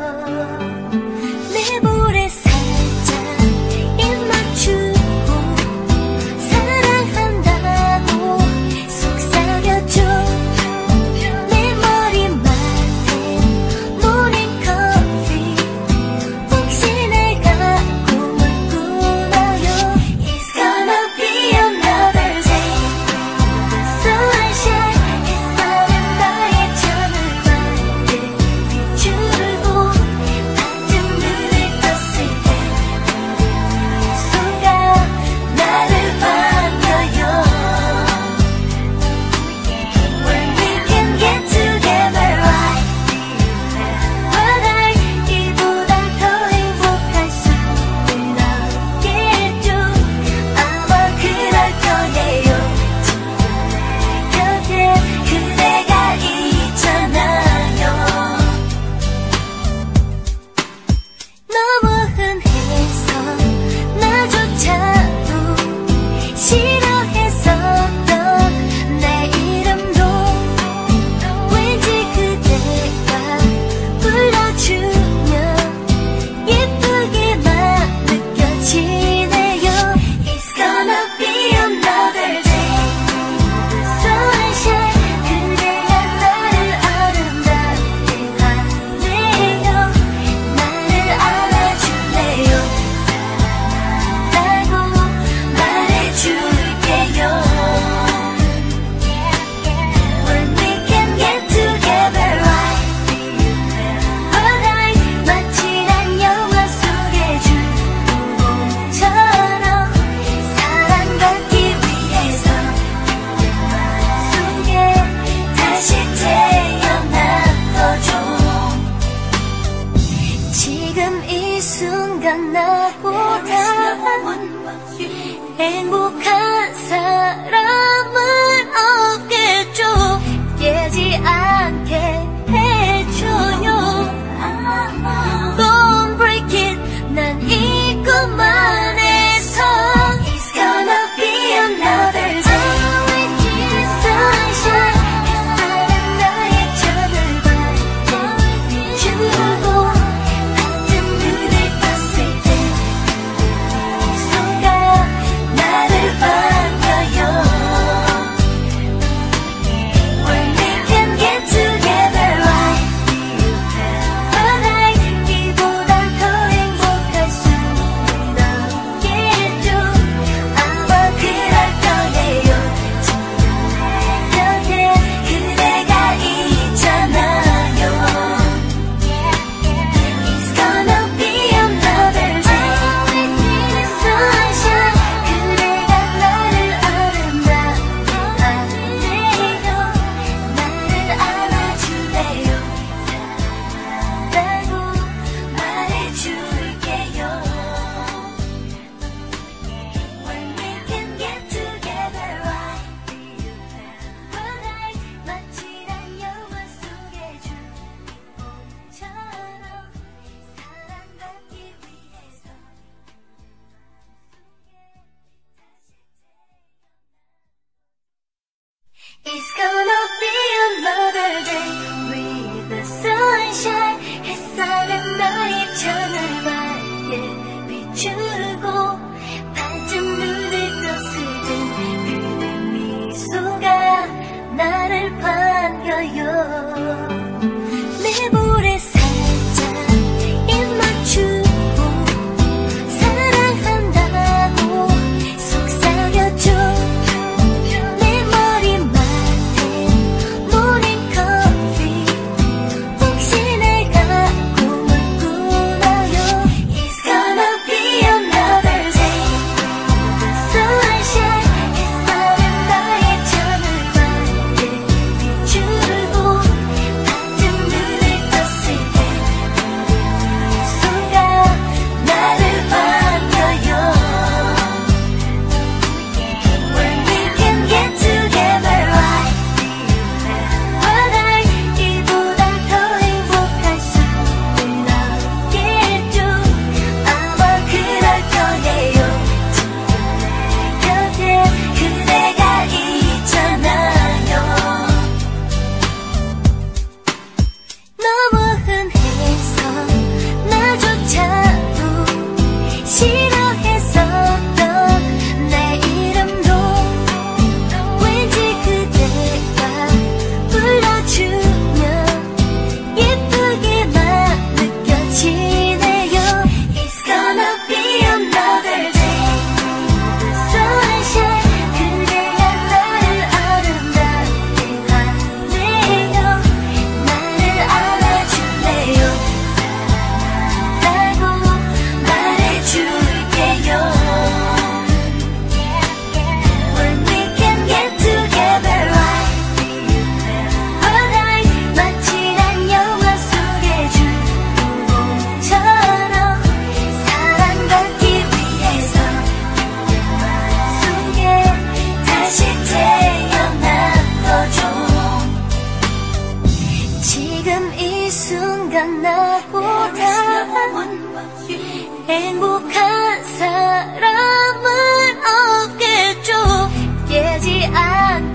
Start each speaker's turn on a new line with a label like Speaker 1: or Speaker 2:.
Speaker 1: love. 행복한 사람은 없겠죠. 깨지 않 나를 나보다 행복한 사람은 없겠죠 깨지 않